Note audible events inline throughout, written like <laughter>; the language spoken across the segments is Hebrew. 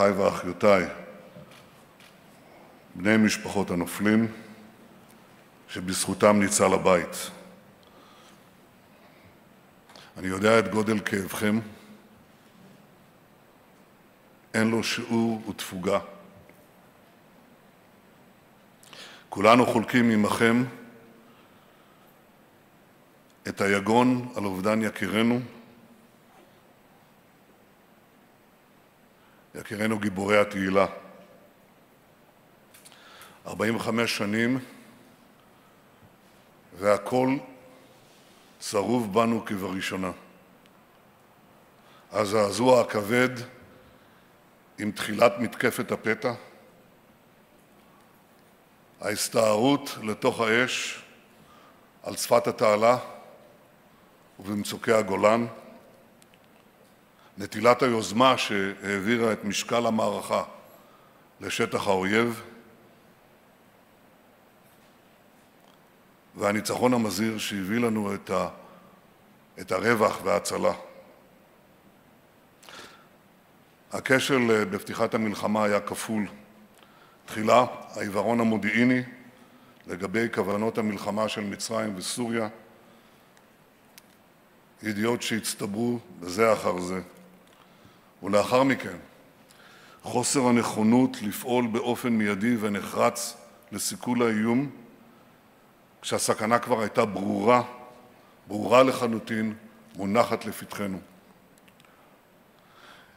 אחיי ואחיותיי, בני משפחות הנופלים, שבזכותם ניצל הבית. אני יודע את גודל כאבכם, אין לו שיעור ותפוגה. כולנו חולקים עמכם את היגון על אובדן יקירנו, יקירינו גיבורי התהילה. 45 שנים והכל צרוב בנו כבראשונה. הזעזוע הכבד עם תחילת מתקפת הפתע, ההסתערות לתוך האש על שפת התעלה ובמצוקי הגולן, נטילת היוזמה שהעבירה את משקל המערכה לשטח האויב, והניצחון המזהיר שהביא לנו את, ה, את הרווח וההצלה. הכשל בפתיחת המלחמה היה כפול. תחילה, העיוורון המודיעיני לגבי כוונות המלחמה של מצרים וסוריה, ידיעות שהצטברו בזה אחר זה. ולאחר מכן, חוסר הנכונות לפעול באופן מיידי ונחרץ לסיכול האיום, כשהסכנה כבר הייתה ברורה, ברורה לחלוטין, מונחת לפתחנו.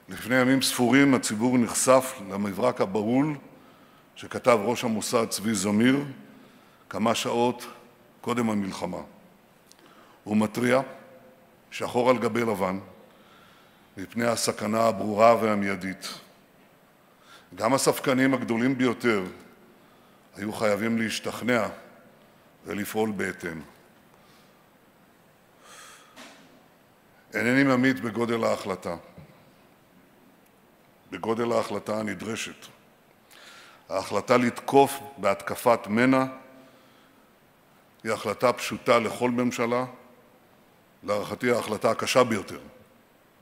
לפני ימים ספורים הציבור נחשף למברק הבהול שכתב ראש המוסד צבי זמיר כמה שעות קודם המלחמה. הוא מתריע, שחור על גבי לבן, מפני הסכנה הברורה והמיידית. גם הספקנים הגדולים ביותר היו חייבים להשתכנע ולפעול בהתאם. אינני ממעיט בגודל ההחלטה, בגודל ההחלטה הנדרשת. ההחלטה לתקוף בהתקפת מנע היא החלטה פשוטה לכל ממשלה, להערכתי ההחלטה הקשה ביותר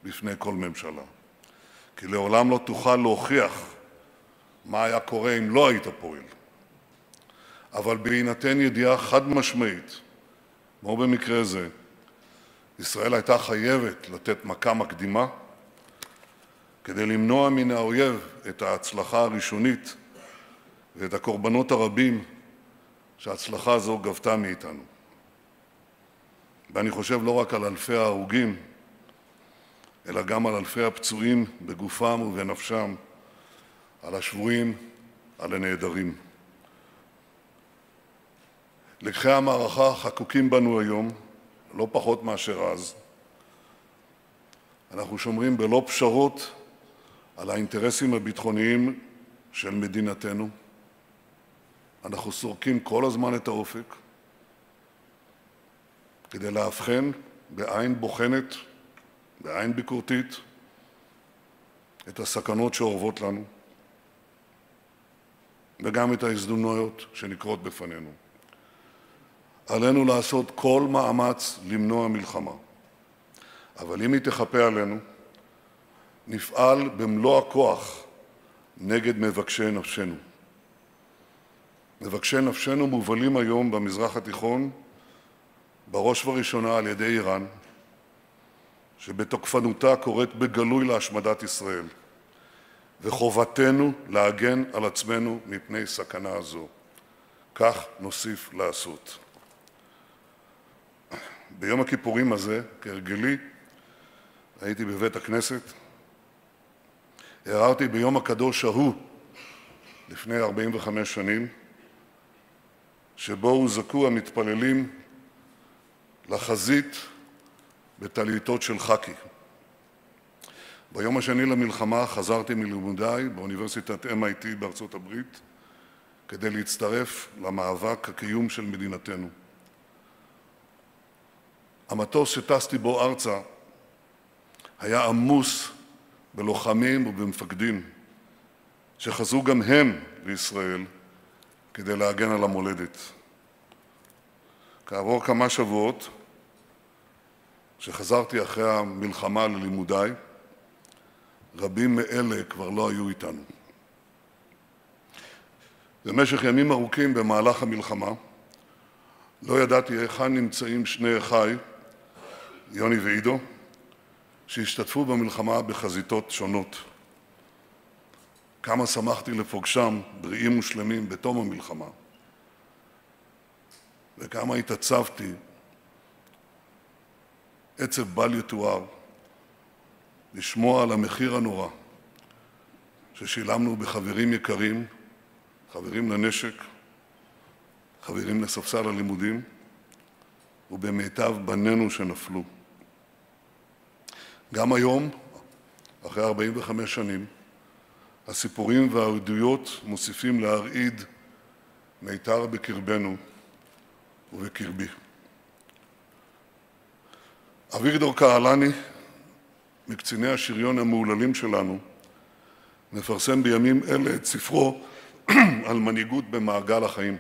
בפני כל ממשלה. כי לעולם לא תוכל להוכיח מה היה קורה אם לא היית פועל. אבל בהינתן ידיעה חד-משמעית, כמו במקרה זה, ישראל הייתה חייבת לתת מכה מקדימה כדי למנוע מן האויב את ההצלחה הראשונית ואת הקורבנות הרבים שההצלחה הזו גבתה מאיתנו. ואני חושב לא רק על אלפי ההרוגים, אלא גם על אלפי הפצועים בגופם ובנפשם, על השבויים, על הנעדרים. לקחי המערכה חקוקים בנו היום, לא פחות מאשר אז. אנחנו שומרים בלא פשרות על האינטרסים הביטחוניים של מדינתנו. אנחנו סורקים כל הזמן את האופק כדי לאבחן בעין בוחנת, בעין ביקורתית, את הסכנות שאורבות לנו וגם את ההזדמנויות שנקרות בפנינו. עלינו לעשות כל מאמץ למנוע מלחמה. אבל אם היא תכפה עלינו, נפעל במלוא הכוח נגד מבקשי נפשנו. מבקשי נפשנו מובלים היום במזרח התיכון בראש ובראשונה על-ידי אירן, שבתוקפנותה קוראת בגלוי להשמדת ישראל, וחובתנו להגן על עצמנו מפני סכנה זו. כך נוסיף לעשות. ביום הכיפורים הזה, כהרגלי, הייתי בבית הכנסת, הרהרתי ביום הקדוש ההוא, לפני 45 שנים, שבו הוזעקו המתפללים לחזית בטליתות של חאקי. ביום השני למלחמה חזרתי מלימודיי באוניברסיטת MIT בארצות הברית כדי להצטרף למאבק הקיום של מדינתנו. המטוס שטסתי בו ארצה היה עמוס בלוחמים ובמפקדים שחזרו גם הם לישראל כדי להגן על המולדת. כעבור כמה שבועות, כשחזרתי אחרי המלחמה ללימודיי, רבים מאלה כבר לא היו איתנו. במשך ימים ארוכים במהלך המלחמה לא ידעתי היכן נמצאים שני אחי, יוני ועידו, שהשתתפו במלחמה בחזיתות שונות. כמה שמחתי לפוגשם בריאים ושלמים בתום המלחמה, וכמה התעצבתי, עצב בל יתואר, לשמוע על המחיר הנורא ששילמנו בחברים יקרים, חברים לנשק, חברים לספסל הלימודים, ובמיטב בנינו שנפלו. גם היום, אחרי 45 שנים, הסיפורים והעדויות מוסיפים להרעיד מיתר בקרבנו ובקרבי. אביגדור קהלני, מקציני השריון המהוללים שלנו, מפרסם בימים אלה את ספרו <clears throat> על מנהיגות במעגל החיים.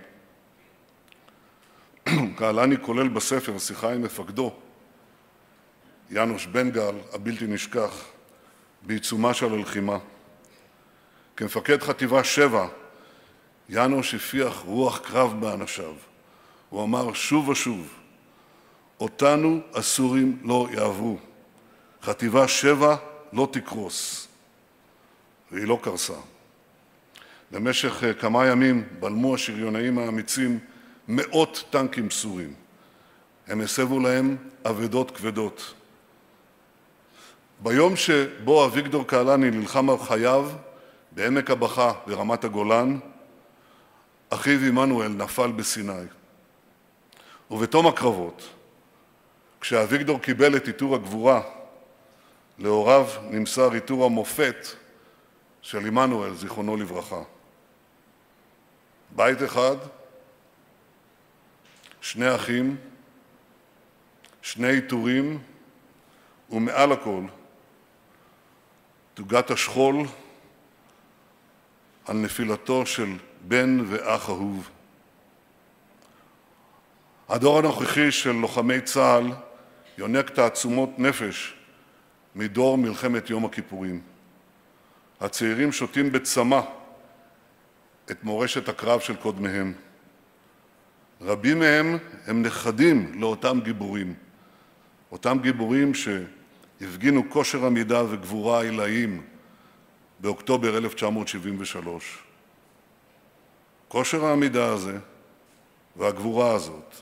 <clears throat> קהלני כולל בספר שיחה עם מפקדו, יאנוש בן גל, הבלתי נשכח, בעיצומה של הלחימה. כמפקד חטיבה 7, יאנוש הפיח רוח קרב באנשיו. הוא אמר שוב ושוב, אותנו הסורים לא יעברו. חטיבה 7 לא תקרוס. והיא לא קרסה. במשך אה, כמה ימים בלמו השריונאים האמיצים מאות טנקים סורים. הם הסבו להם אבדות כבדות. ביום שבו אביגדור קהלני נלחם על חייו בעמק הבכה ברמת-הגולן, אחיו עמנואל נפל בסיני. ובתום הקרבות, כשאביגדור קיבל את עיטור הגבורה, להוריו נמסר עיטור המופת של עמנואל, זיכרונו לברכה. בית אחד, שני אחים, שני עיטורים, ומעל הכל, תוגת השכול על נפילתו של בן ואח אהוב. הדור הנוכחי של לוחמי צה"ל יונק תעצומות נפש מדור מלחמת יום הכיפורים. הצעירים שותים בצמא את מורשת הקרב של קודמיהם. רבים מהם הם נכדים לאותם גיבורים, אותם גיבורים שהפגינו כושר עמידה וגבורה עילאיים באוקטובר 1973. כושר העמידה הזה והגבורה הזאת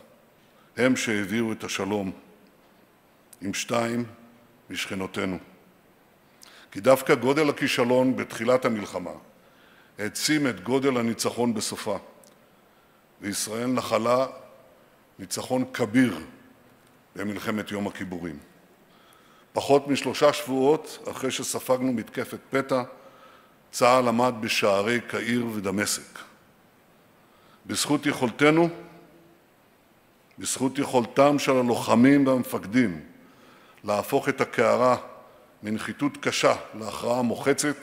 הם שהביאו את השלום עם שתיים משכנותינו. כי דווקא גודל הכישלון בתחילת המלחמה העצים את גודל הניצחון בסופה, וישראל נחלה ניצחון כביר במלחמת יום הכיבורים. פחות משלושה שבועות אחרי שספגנו מתקפת פתע, צה"ל עמד בשערי קהיר ודמשק. בזכות יכולתנו, בזכות יכולתם של הלוחמים והמפקדים להפוך את הקערה מנחיתות קשה להכרעה מוחצת,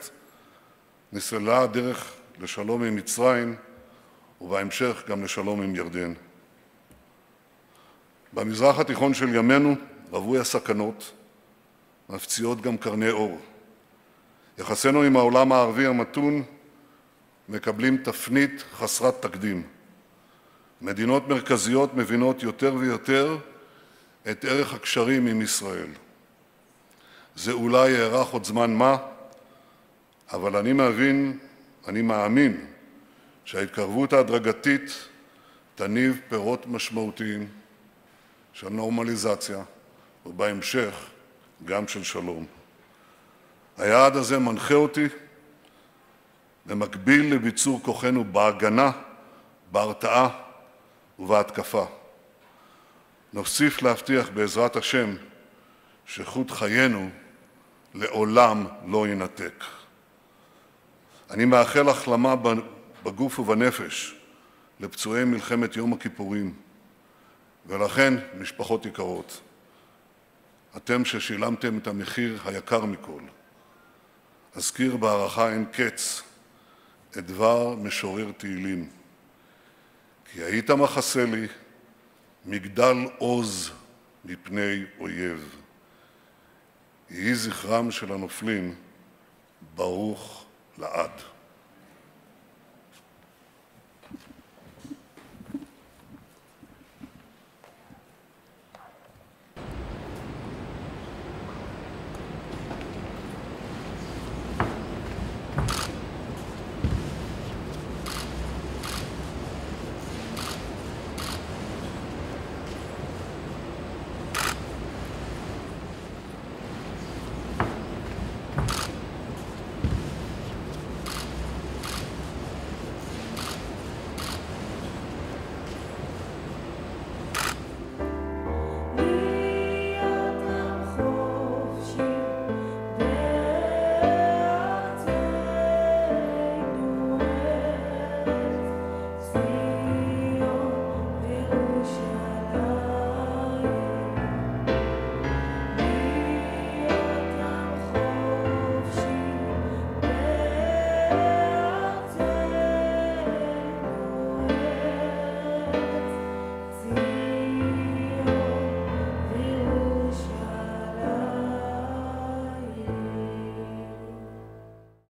נסללה הדרך לשלום עם מצרים ובהמשך גם לשלום עם ירדן. במזרח התיכון של ימינו רווי הסכנות, מפציעות גם קרני אור. יחסינו עם העולם הערבי המתון מקבלים תפנית חסרת תקדים. מדינות מרכזיות מבינות יותר ויותר את ערך הקשרים עם ישראל. זה אולי יארך עוד זמן מה, אבל אני מבין, אני מאמין, שההתקרבות ההדרגתית תניב פירות משמעותיים של נורמליזציה, ובהמשך גם של שלום. היעד הזה מנחה אותי במקביל לביצור כוחנו בהגנה, בהרתעה ובהתקפה. נוסיף להבטיח בעזרת השם שחוט חיינו לעולם לא יינתק. אני מאחל החלמה בגוף ובנפש לפצועי מלחמת יום הכיפורים, ולכן, משפחות יקרות, אתם ששילמתם את המחיר היקר מכל, אזכיר בהערכה אין קץ את דבר משורר תהילים, כי היית מחסה לי מגדל עוז מפני אויב. יהי זכרם של הנופלים ברוך לעד.